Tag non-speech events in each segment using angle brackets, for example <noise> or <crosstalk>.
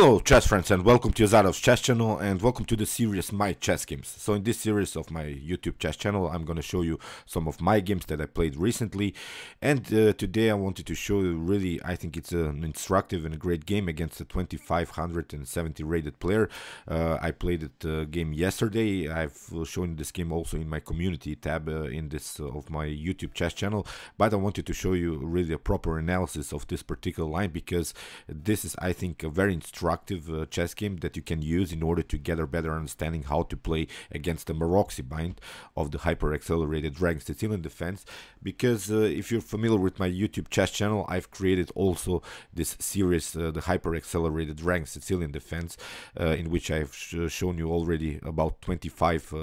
Hello chess friends and welcome to Jozarov's chess channel and welcome to the series My Chess Games. So in this series of my YouTube chess channel I'm gonna show you some of my games that I played recently and uh, today I wanted to show you really I think it's an instructive and a great game against a 2570 rated player. Uh, I played it uh, game yesterday. I've shown this game also in my community tab uh, in this uh, of my YouTube chess channel but I wanted to show you really a proper analysis of this particular line because this is I think a very instructive instructive uh, chess game that you can use in order to get a better understanding how to play against the Maroczy bind of the hyper accelerated Dragon Sicilian defense because uh, if you're familiar with my YouTube chess channel I've created also this series uh, the hyper accelerated Dragon Sicilian defense uh, in which I've sh shown you already about 25 uh,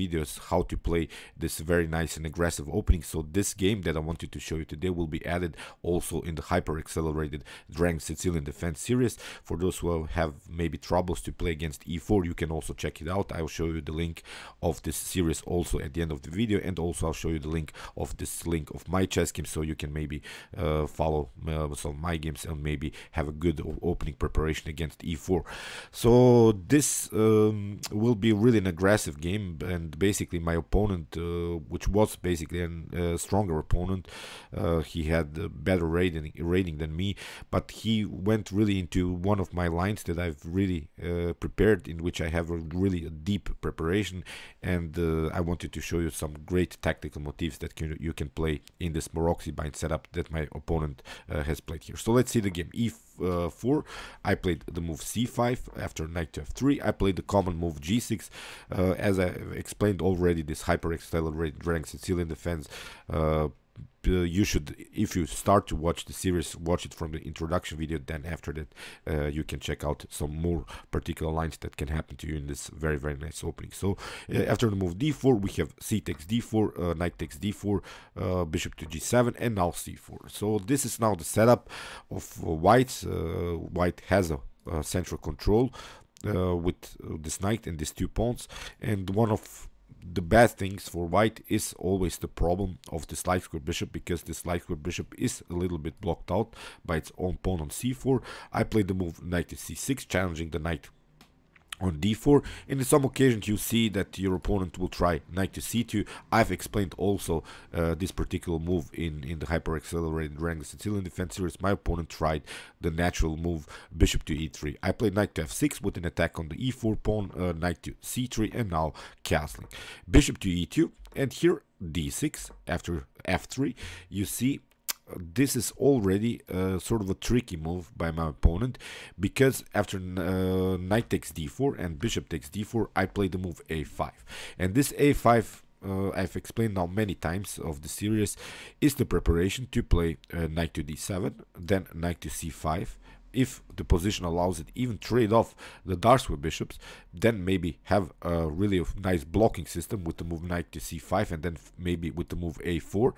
videos how to play this very nice and aggressive opening. So this game that I wanted to show you today will be added also in the hyper accelerated Dragon Sicilian defense series. For those who have maybe troubles to play against e4 you can also check it out. I'll show you the link of this series also at the end of the video and also i'll show you the link of this link of my chess game so you can maybe uh, follow uh, some of my games and maybe have a good opening preparation against e4 so this um, will be really an aggressive game and basically my opponent uh, which was basically a stronger opponent uh, he had better rating, rating than me but he went really into one of my lines that I've really uh, prepared, in which I have a really a deep preparation, and uh, I wanted to show you some great tactical motifs that can, you can play in this Maroczy bind setup that my opponent uh, has played here. So let's see the game. e4, uh, I played the move c5 after knight to f3. I played the common move g6. Uh, as I explained already, this hyper accelerated Dragon Sicilian defense uh, you should if you start to watch the series watch it from the introduction video then after that uh, you can check out some more particular lines that can happen to you in this very very nice opening. So uh, after the move d4 we have c takes d4 uh, knight takes d4 uh, bishop to g7 and now c4 so this is now the setup of white uh, white has a, a central control with this knight and these two pawns and one of the bad things for white is always the problem of the light square bishop because this light square bishop is a little bit blocked out by its own pawn on c4 i played the move knight to c6 challenging the knight on d4 and in some occasions you see that your opponent will try knight to c2 i've explained also uh, this particular move in in the hyper accelerated dragon sicilian defense series. My opponent tried the natural move bishop to e3 i played knight to f6 with an attack on the e4 pawn uh, knight to c3 and now castling. Bishop to e2 and here d6 after f3 you see this is already uh, sort of a tricky move by my opponent because after uh, knight takes d4 and bishop takes d4 I play the move a5 and this a5 uh, I've explained now many times of the series is the preparation to play uh, knight to d7 then knight to c5 if the position allows it, even trade off the dark square bishops, then maybe have a really nice blocking system with the move knight to c5 and then maybe with the move a4,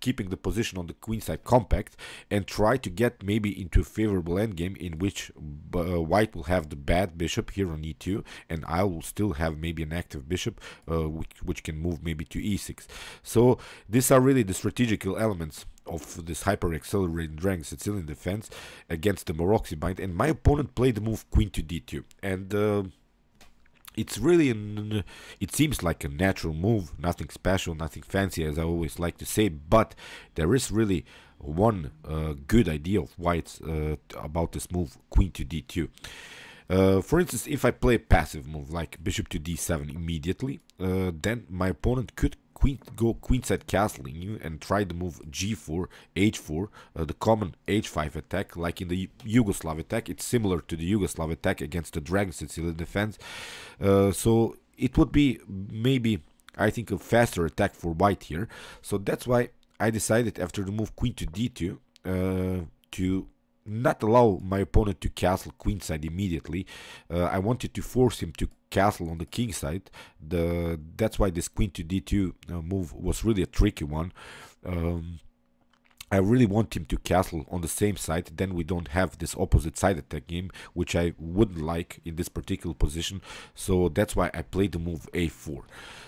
keeping the position on the queen side compact and try to get maybe into a favorable endgame in which uh, white will have the bad bishop here on e2 and I will still have maybe an active bishop uh, which, which can move maybe to e6. So these are really the strategical elements of this hyper accelerated Dragon Sicilian defense against the bind and my opponent played the move queen to d2 and uh, it's really an, it seems like a natural move nothing special nothing fancy as i always like to say but there is really one uh, good idea of why it's uh, about this move queen to d2 uh, for instance if i play a passive move like bishop to d7 immediately uh, then my opponent could queen go queenside castling you and try the move g4 h4 uh, the common h5 attack like in the yugoslav attack. It's similar to the yugoslav attack against the dragon sicilian defense. Uh, so it would be maybe i think a faster attack for white here. So that's why i decided after the move queen to d2 uh, to not allow my opponent to castle queenside immediately. Uh, I wanted to force him to castle on the king side. The that's why this queen to d2 uh, move was really a tricky one. Um, I really want him to castle on the same side, then we don't have this opposite side attack game, which I wouldn't like in this particular position. So that's why I played the move a4.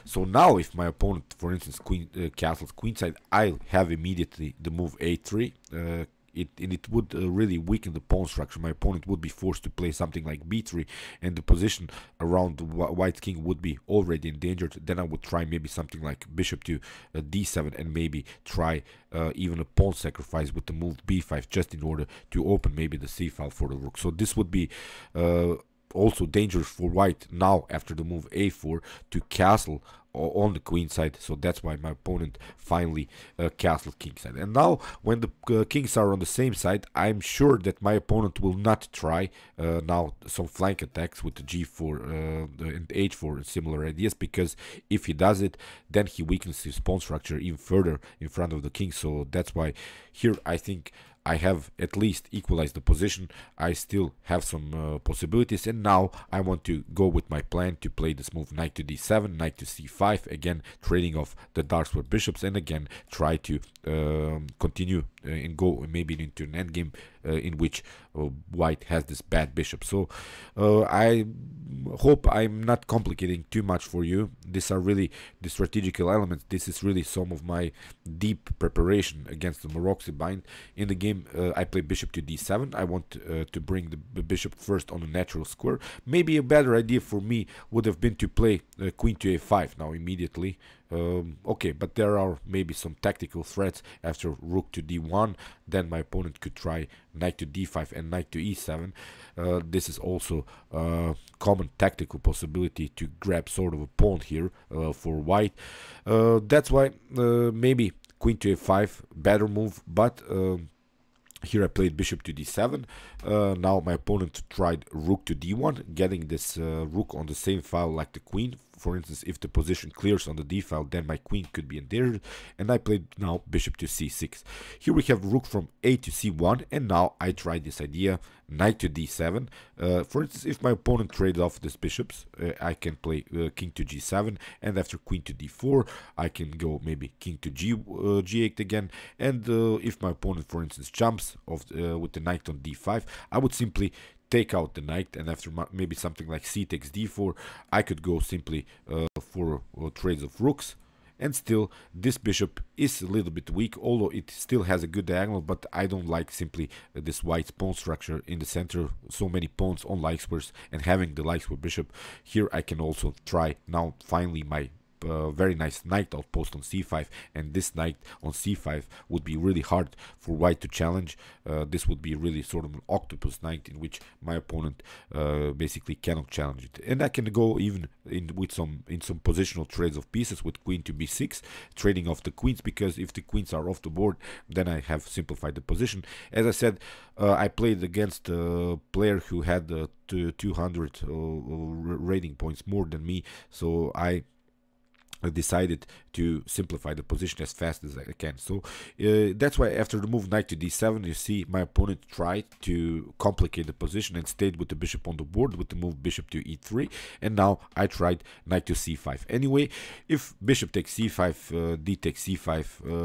So now if my opponent, for instance, queen uh, castles queenside, I'll have immediately the move a3. Uh, it and it would uh, really weaken the pawn structure. My opponent would be forced to play something like b3, and the position around white king would be already endangered. Then I would try maybe something like bishop to uh, d7, and maybe try uh, even a pawn sacrifice with the move b5, just in order to open maybe the c file for the rook. So this would be uh, also dangerous for white now after the move a4 to castle on the queen side. So that's why my opponent finally uh, castled king side and now when the uh, kings are on the same side i'm sure that my opponent will not try uh, now some flank attacks with the g4 uh, and h4 similar ideas because if he does it then he weakens his pawn structure even further in front of the king. So that's why here i think I have at least equalized the position. I still have some uh, possibilities and now I want to go with my plan to play this move knight to d7, knight to c5, again trading off the dark square bishops and again try to um, continue and go maybe into an endgame uh, in which uh, white has this bad bishop. So I hope I'm not complicating too much for you. These are really the strategical elements. This is really some of my deep preparation against the Maroczy bind. In the game, uh, I play bishop to d7. I want uh, to bring the bishop first on a natural square. Maybe a better idea for me would have been to play uh, queen to a5 now immediately. Um, okay, but there are maybe some tactical threats after rook to d1. Then my opponent could try knight to d5 and knight to e7. Uh, this is also a common tactical possibility to grab sort of a pawn here uh, for white. Uh, that's why uh, maybe queen to a5 better move, but um, here I played bishop to d7. Uh, now my opponent tried rook to d1, getting this uh, rook on the same file like the queen. For instance, if the position clears on the d file, then my queen could be endangered. And I played now bishop to c6. Here we have rook from a to c1. And now I tried this idea, knight to d7. Uh, for instance, if my opponent trades off these bishops, uh, I can play uh, king to g7. And after queen to d4, I can go maybe king to g, uh, g8 again. And uh, if my opponent, for instance, jumps off, uh, with the knight on d5, I would simply take out the knight and after maybe something like c takes d4 I could go simply uh, for uh, trades of rooks. And still this bishop is a little bit weak although it still has a good diagonal but I don't like simply uh, this white pawn structure in the center. So many pawns on light squares and having the light square bishop here I can also try now finally my uh, very nice knight outpost on c5 and this knight on c5 would be really hard for white to challenge. Uh, this would be really sort of an octopus knight in which my opponent uh, basically cannot challenge it. And I can go even in with some in some positional trades of pieces with queen to b6 trading off the queens because if the queens are off the board then I have simplified the position. As I said uh, I played against a player who had uh, 200 uh, rating points more than me so I decided to simplify the position as fast as I can. So uh, that's why after the move knight to d7, you see my opponent tried to complicate the position and stayed with the bishop on the board with the move bishop to e3. And now I tried knight to c5. Anyway, if bishop takes c5, uh, d takes c5,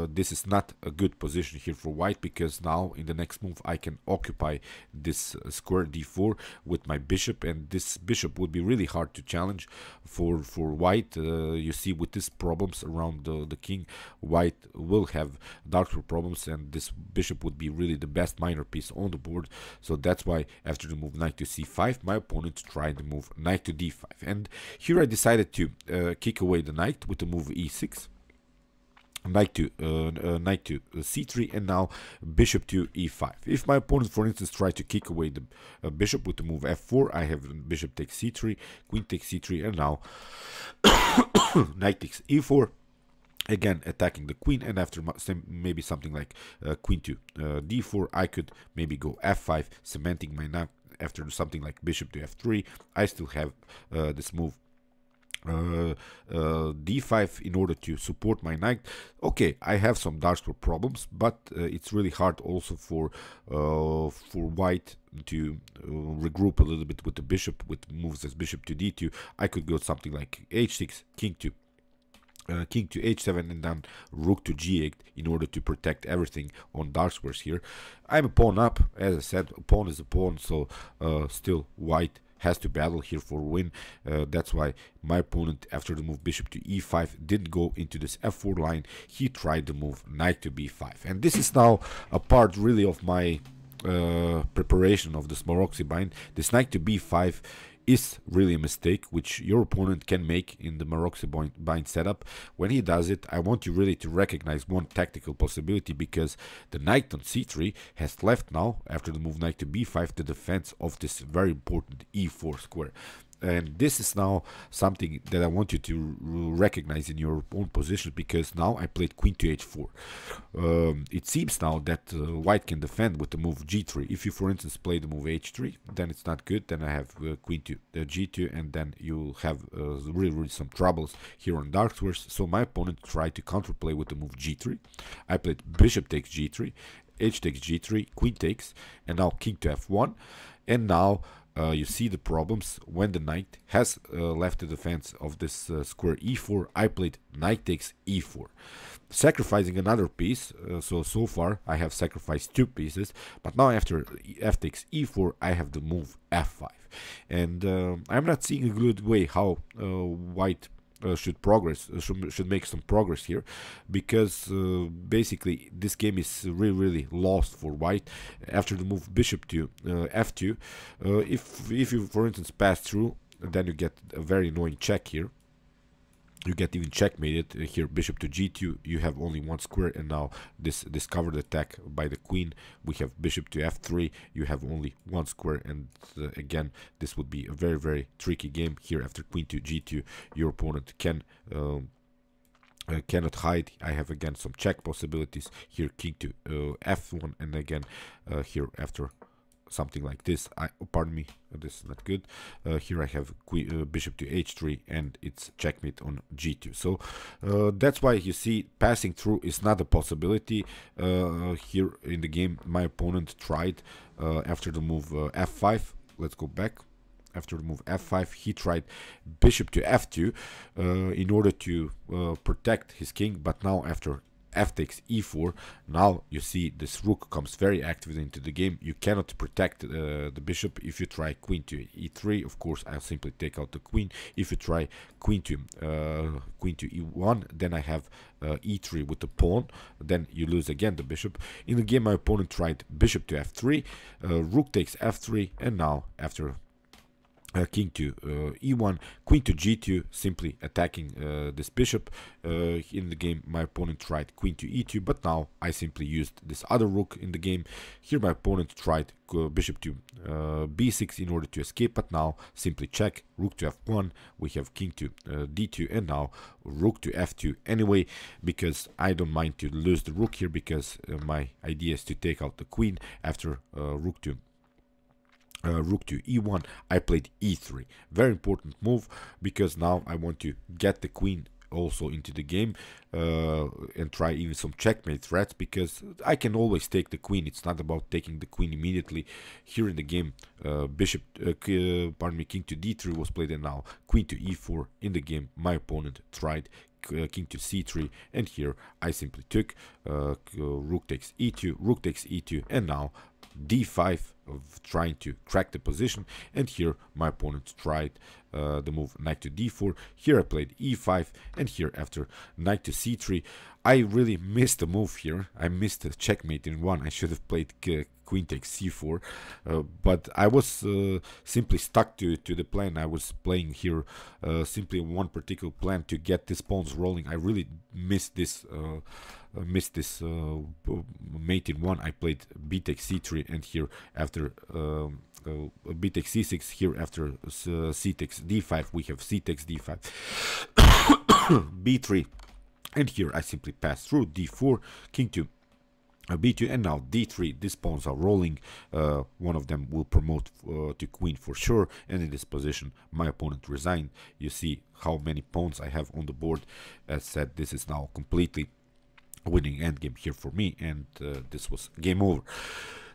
uh, this is not a good position here for white because now in the next move I can occupy this uh, square d4 with my bishop and this bishop would be really hard to challenge for, for white. Uh, you see with these problems around the, the king, white will have darker problems and this bishop would be really the best minor piece on the board. So that's why after the move knight to c5, my opponent tried to move knight to d5. And here I decided to uh, kick away the knight with the move e6 knight to uh, uh, knight to uh, c3 and now bishop to e5 if my opponent for instance try to kick away the uh, bishop with the move f4 i have bishop takes c3 queen takes c3 and now <coughs> knight takes e4 again attacking the queen and after maybe something like uh, queen to uh, d4 i could maybe go f5 cementing my knight after something like bishop to f3 i still have this move. Uh, uh, d5 in order to support my knight. Okay i have some dark square problems but uh, it's really hard also for uh, for white to uh, regroup a little bit with the bishop with moves as bishop to d2 i could go something like h6 king to uh, king to h7 and then rook to g8 in order to protect everything on dark squares here. I'm a pawn up, as I said, a pawn is a pawn, so uh, still white has to battle here for win. Uh, that's why my opponent, after the move bishop to e5, didn't go into this f4 line. He tried the move knight to b5. And this is now a part really of my uh, preparation of this Maroczy bind. This knight to b5 is really a mistake which your opponent can make in the Maroczy bind setup. When he does it, I want you really to recognize one tactical possibility because the knight on c3 has left now, after the move knight to b5, the defense of this very important e4 square and this is now something that I want you to recognize in your own position because now I played queen to h4 um, it seems now that uh, white can defend with the move g3 if you for instance play the move h3 then it's not good. Then I have uh, queen to uh, g2 and then you'll have uh, really really some troubles here on dark squares. So my opponent tried to counterplay with the move g3 I played bishop takes g3 h takes g3 queen takes and now king to f1 and now uh, you see the problems when the knight has uh, left the defense of this uh, square e4 I played knight takes e4 sacrificing another piece uh, so so far I have sacrificed two pieces but now after f takes e4 I have the move f5 and uh, I'm not seeing a good way how uh, white uh, should progress uh, should, should make some progress here because uh, basically this game is really really lost for white after the move bishop to uh, f2 uh, if if you for instance pass through then you get a very annoying check here you get even checkmated here bishop to g2 you have only one square and now this discovered attack by the queen. We have bishop to f3 you have only one square and uh, again this would be a very very tricky game. Here after queen to g2 your opponent can um, uh, cannot hide. I have again some check possibilities. Here king to uh, f1 and again uh, here after something like this. I pardon me, this is not good. Uh, here I have uh, bishop to h3 and it's checkmate on g2. So uh, that's why you see passing through is not a possibility. Uh, here in the game, my opponent tried uh, after the move uh, f5. Let's go back. After the move f5, he tried bishop to f2 in order to protect his king. But now after f takes e4 now you see this rook comes very active into the game. You cannot protect uh, the bishop if you try queen to e3 of course i'll simply take out the queen. If you try queen to uh, queen to e1 then i have uh, e3 with the pawn. Then you lose again the bishop. In the game my opponent tried bishop to f3 uh, rook takes f3 and now after uh, king to uh, e1 queen to g2 simply attacking uh, this bishop uh, in the game. My opponent tried queen to e2 but now i simply used this other rook in the game. Here my opponent tried uh, bishop to uh, b6 in order to escape but now simply check rook to f1 we have king to d2 and now rook to f2 anyway because i don't mind to lose the rook here because my idea is to take out the queen after rook to uh, rook to e1 I played e3 very important move because now I want to get the queen also into the game uh, and try even some checkmate threats because I can always take the queen. It's not about taking the queen immediately. Here in the game uh, bishop uh, uh pardon me king to d3 was played and now queen to e4 in the game. My opponent tried uh, king to c3 and here I simply took uh, rook takes e2 rook takes e2 and now d5 of trying to crack the position. And here my opponent tried uh, the move knight to d4 here I played e5 and here after knight to c3 I really missed the move here. I missed the checkmate in one. I should have played queen takes c4 uh, but I was uh, simply stuck to, to the plan. I was playing here uh, simply one particular plan to get these pawns rolling. I really missed this uh, uh, missed this uh, mate in one. I played b takes c3 and here after um, uh, b takes c6 here after uh, c takes d5 we have c takes d5 b3 and here I simply pass through d4 king to uh, b2 and now d3 these pawns are rolling. Uh, one of them will promote uh, to queen for sure. And in this position my opponent resigned. You see how many pawns I have on the board. As said this is now completely winning endgame here for me and uh, this was game over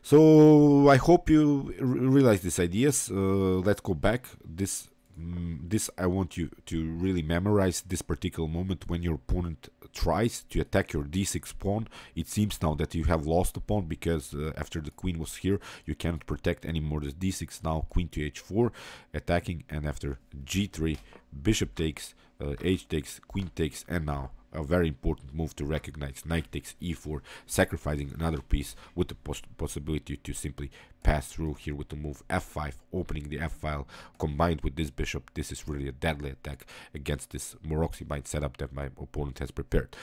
so I hope you realize these ideas uh, let's go back this mm, this I want you to really memorize this particular moment when your opponent tries to attack your d6 pawn. It seems now that you have lost the pawn because uh, after the queen was here, you cannot protect anymore the d6. Now queen to h4 attacking and after g3, bishop takes, uh, h takes, queen takes and now a very important move to recognize knight takes e4 sacrificing another piece with the poss possibility to simply pass through here with the move f5 opening the f file combined with this bishop. This is really a deadly attack against this Maroczy bind setup that my opponent has prepared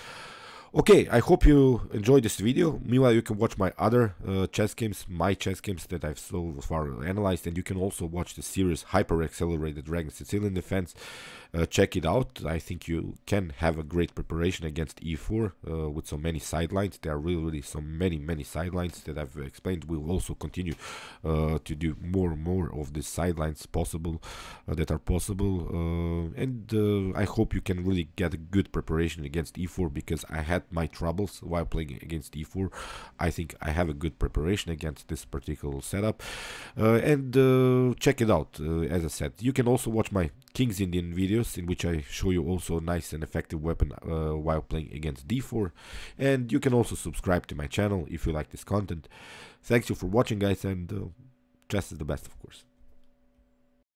Okay, I hope you enjoyed this video. Meanwhile, you can watch my other uh, chess games, my chess games that I've so far analyzed, and you can also watch the series Hyper Accelerated Dragon Sicilian Defense. Uh, check it out. I think you can have a great preparation against e4 uh, with so many sidelines. There are really, really so many, many sidelines that I've explained. We will also continue uh, to do more and more of the sidelines possible uh, that are possible, uh, and I hope you can really get a good preparation against e4 because I had had my troubles while playing against e4 I think I have a good preparation against this particular setup. Uh, and uh, check it out uh, as I said. You can also watch my King's Indian videos in which I show you also a nice and effective weapon uh, while playing against d4 and you can also subscribe to my channel if you like this content. Thanks you for watching guys and uh, chess is the best of course